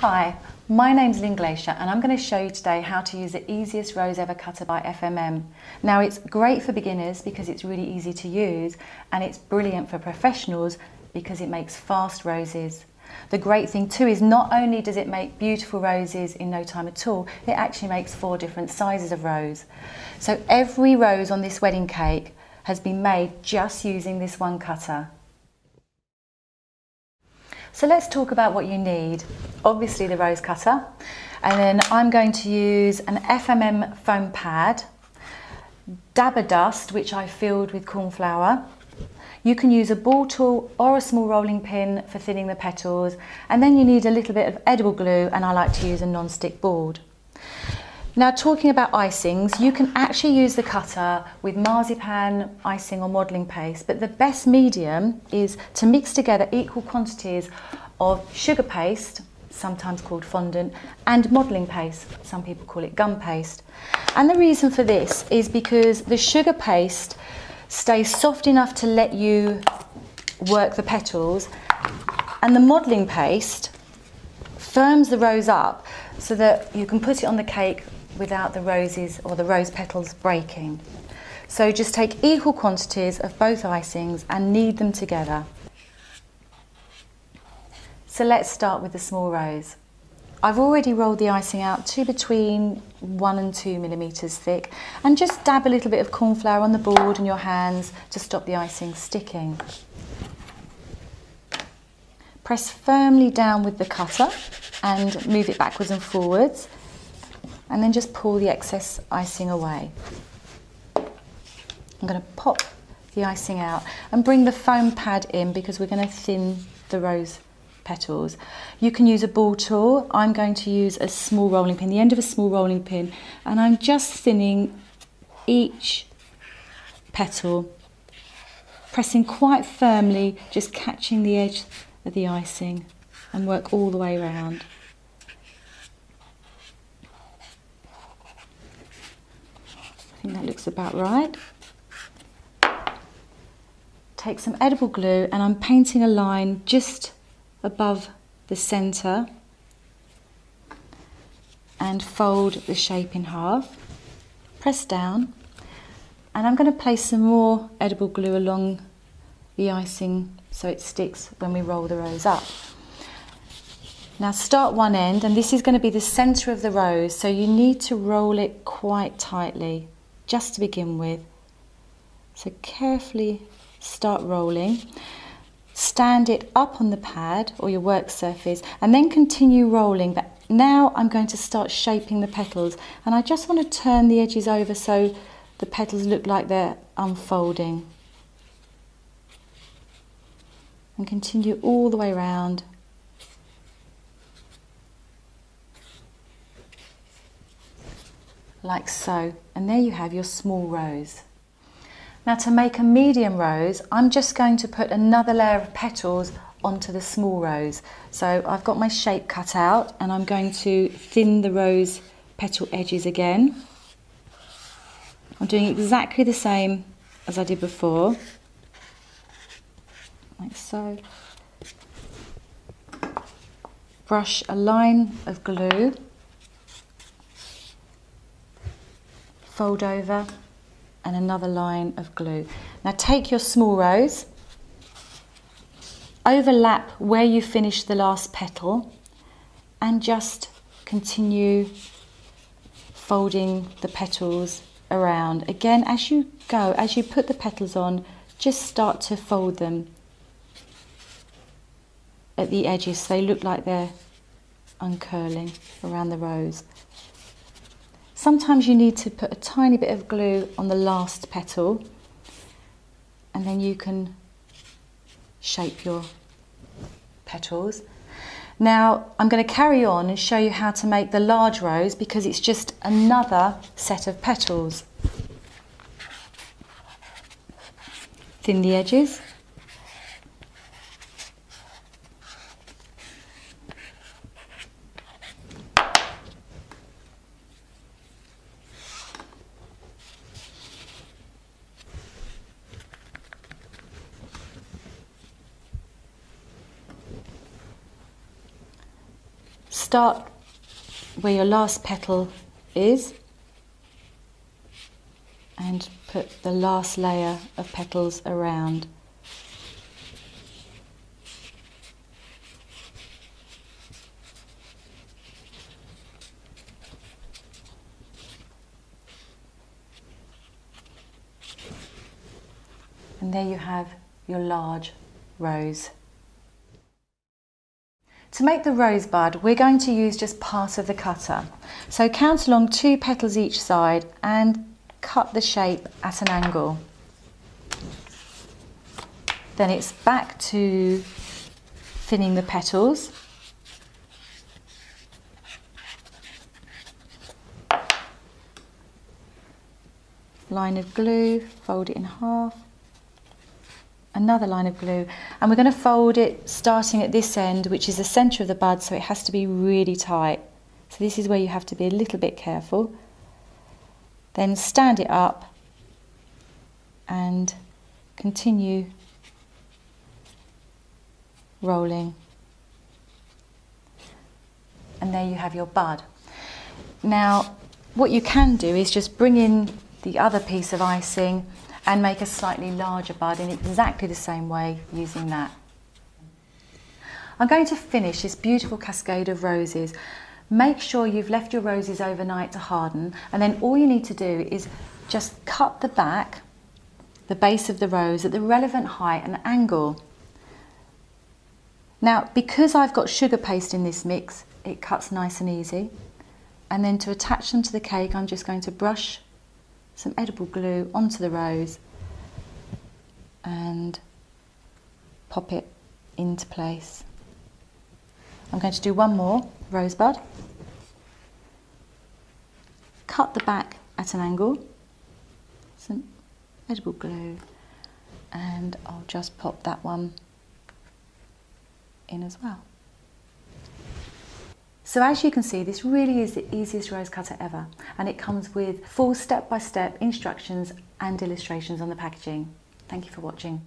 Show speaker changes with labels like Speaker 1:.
Speaker 1: Hi, my name's Lynn Glaisher and I'm going to show you today how to use the easiest rose ever cutter by FMM. Now it's great for beginners because it's really easy to use and it's brilliant for professionals because it makes fast roses. The great thing too is not only does it make beautiful roses in no time at all, it actually makes four different sizes of rose. So every rose on this wedding cake has been made just using this one cutter. So let's talk about what you need. Obviously the rose cutter, and then I'm going to use an FMM foam pad, dabber dust, which I filled with cornflour. You can use a ball tool or a small rolling pin for thinning the petals, and then you need a little bit of edible glue, and I like to use a non-stick board. Now talking about icings, you can actually use the cutter with marzipan icing or modelling paste, but the best medium is to mix together equal quantities of sugar paste, sometimes called fondant, and modelling paste, some people call it gum paste. And the reason for this is because the sugar paste stays soft enough to let you work the petals, and the modelling paste firms the rose up so that you can put it on the cake without the roses or the rose petals breaking. So just take equal quantities of both icings and knead them together. So let's start with the small rose. I've already rolled the icing out to between one and two millimetres thick and just dab a little bit of corn flour on the board and your hands to stop the icing sticking. Press firmly down with the cutter and move it backwards and forwards and then just pull the excess icing away. I'm going to pop the icing out and bring the foam pad in because we're going to thin the rose petals. You can use a ball tool. I'm going to use a small rolling pin, the end of a small rolling pin, and I'm just thinning each petal, pressing quite firmly, just catching the edge of the icing and work all the way around. Think that looks about right. Take some edible glue and I'm painting a line just above the centre and fold the shape in half. Press down and I'm going to place some more edible glue along the icing so it sticks when we roll the rose up. Now start one end and this is going to be the centre of the rose so you need to roll it quite tightly just to begin with. So carefully start rolling. Stand it up on the pad or your work surface and then continue rolling. But now I'm going to start shaping the petals and I just want to turn the edges over so the petals look like they're unfolding. And continue all the way around like so. And there you have your small rose. Now to make a medium rose, I'm just going to put another layer of petals onto the small rose. So I've got my shape cut out and I'm going to thin the rose petal edges again. I'm doing exactly the same as I did before, like so. Brush a line of glue fold over and another line of glue. Now take your small rose, overlap where you finished the last petal and just continue folding the petals around. Again, as you go, as you put the petals on, just start to fold them at the edges so they look like they're uncurling around the rose. Sometimes you need to put a tiny bit of glue on the last petal and then you can shape your petals. Now I'm going to carry on and show you how to make the large rose because it's just another set of petals. Thin the edges. Start where your last petal is and put the last layer of petals around. And there you have your large rose. To make the rosebud, we're going to use just part of the cutter. So count along two petals each side and cut the shape at an angle. Then it's back to thinning the petals. Line of glue, fold it in half another line of glue. And we're going to fold it starting at this end which is the centre of the bud so it has to be really tight. So this is where you have to be a little bit careful. Then stand it up and continue rolling. And there you have your bud. Now what you can do is just bring in the other piece of icing and make a slightly larger bud in exactly the same way using that. I'm going to finish this beautiful cascade of roses. Make sure you've left your roses overnight to harden and then all you need to do is just cut the back, the base of the rose at the relevant height and angle. Now because I've got sugar paste in this mix it cuts nice and easy and then to attach them to the cake I'm just going to brush some edible glue onto the rose and pop it into place. I'm going to do one more rosebud. Cut the back at an angle, some edible glue, and I'll just pop that one in as well. So as you can see, this really is the easiest rose cutter ever, and it comes with full step-by-step -step instructions and illustrations on the packaging. Thank you for watching.